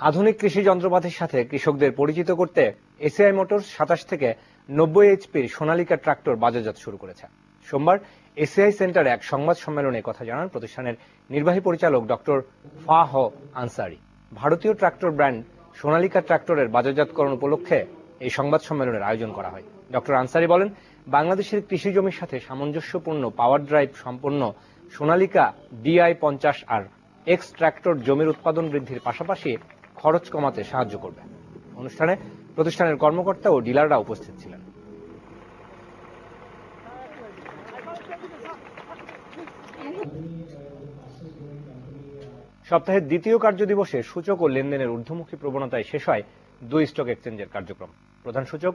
আধুনিক কৃষি যন্ত্রপাতির সাথে কৃষকদের পরিচিত করতে এসিআই মোটরস সাতাশ থেকে নব্বই এইচপির সোনালিকা ট্রাক্টর বাজারজাত শুরু করেছে। সোমবার এসিআই সেন্টারে এক সংবাদ সম্মেলনে কথা জানান প্রতিষ্ঠানের নির্বাহী পরিচালক ডক্টর ফাহ আনসারি। ভারতীয় ট্রাক্টর ব্র্যান্ড সোনালিকা ট্রাক্টরের বাজারজাতকরণ উপলক্ষে এই সংবাদ সম্মেলনের আয়োজন করা হয়। ডক্টর আনসারি বলেন, বাংলাদেশের কৃষি জমির সাথে সামঞ্জস্যপূর্ণ পাওয়ার ড্রাইভ সম্পন্ন সোনালিকা ডিআই পঞ্চাশ আর এক্স ট্রাক্টর জমির উৎপাদন বৃদ্ধির পাশাপাশি খরচ কমাতে সাহায্য করবে। অনুষ্ঠানে প্রতিষ্ঠানের কর্মকর্তা ও ডিলাররা উপস্থিত ছিলেন। সপ্তাহের দ্বিতীয় কার্য দিবসে সূচক ও লেনদেনের ঊর্ধ্বমুখী প্রবণতায় শেষ হয় দুই স্টক এক্সচেঞ্জের কার্যক্রম। প্রধান সূচক